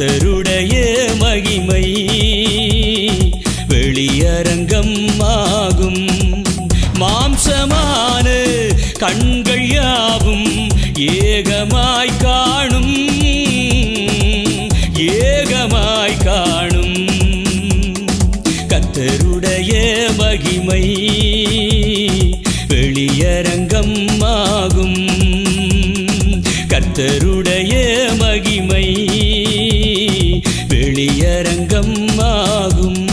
கர்த்தருடைய மகிமை. வெளியரங்கம் ஆகும். மாம்சமான கண்கள் யாவும் ஏகமாய் காணும். ஏகமாய் காணும். கத்தருடைய மகிமை. வெளியரங்கம் ஆகும் வெளியரங்கம்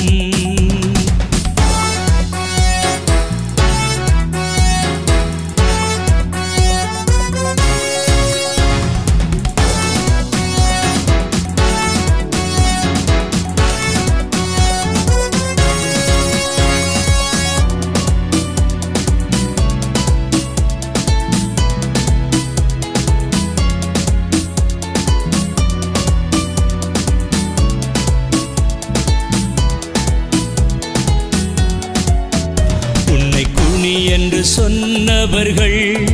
என்று சொன்னவர்கள்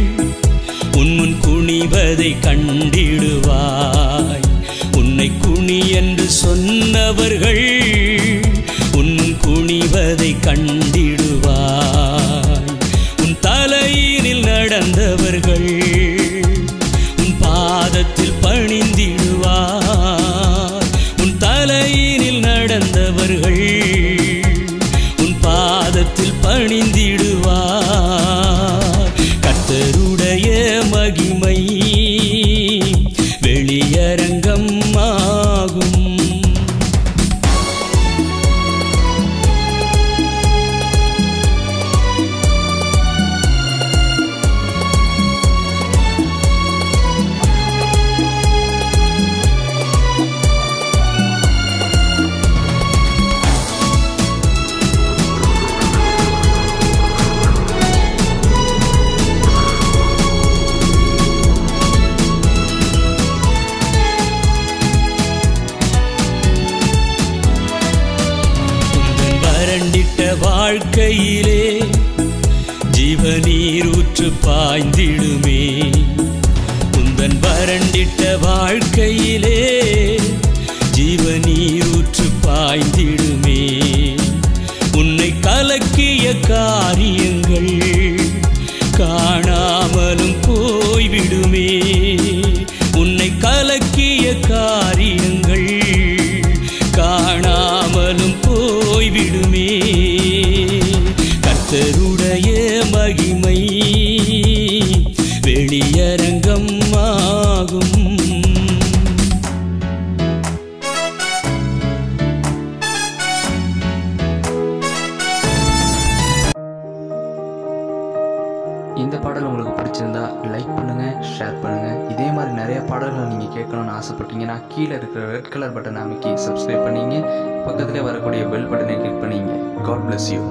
உன் முன் குனிவதை கண்டிடுவாய். உன்னை குனி என்று சொன்னவர்கள் உன் குணிவதை குனிவதை கண்டிடுவாய். உன் தலையினில் நடந்தவர்கள் உன் பாதத்தில் பணிந்திடுவார் உன் தலையினில் நடந்தவர்கள் உன் பாதத்தில் பணிந்திடு வாழ்க்கையிலே ஜீவநீரூற்று பாய்ந்திடுமே. உந்தன் வறண்டிட்ட வாழ்க்கையிலே ஜீவநீரூற்று பாய்ந்திடுமே. உன்னை கலக்கிய காரியங்கள் காணாமலும் போய்விடுமே. உன்னை கலக்கிய காரியங்கள் இந்த பாடல் உங்களுக்கு பிடிச்சிருந்தா லைக் பண்ணுங்கள் ஷேர் பண்ணுங்கள் இதே மாதிரி நிறைய பாடல்கள் நீங்கள் கேட்கணும்னு ஆசைப்பட்டீங்கன்னா கீழே இருக்கிற ரெட் கலர் பட்டன் அமைக்கி சப்ஸ்கிரைப் பண்ணிங்க. பக்கத்திலே வரக்கூடிய பெல் பட்டனை கிளிக் பண்ணீங்க. God bless you